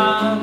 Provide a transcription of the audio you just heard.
아.